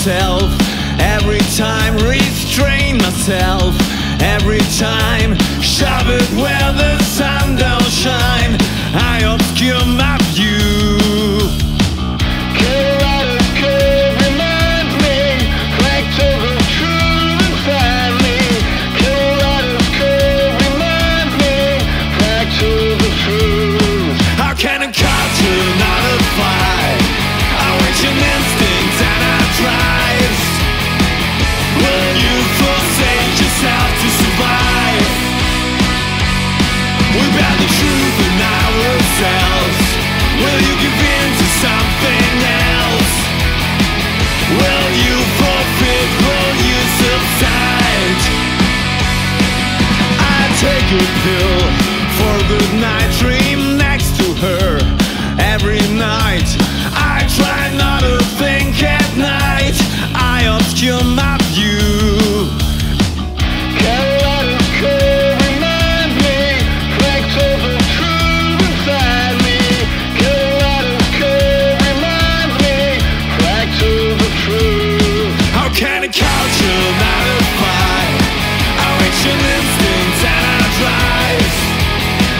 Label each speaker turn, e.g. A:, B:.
A: myself every time, restrain myself every time, shove it where the sun don't shine. Will you give in to something?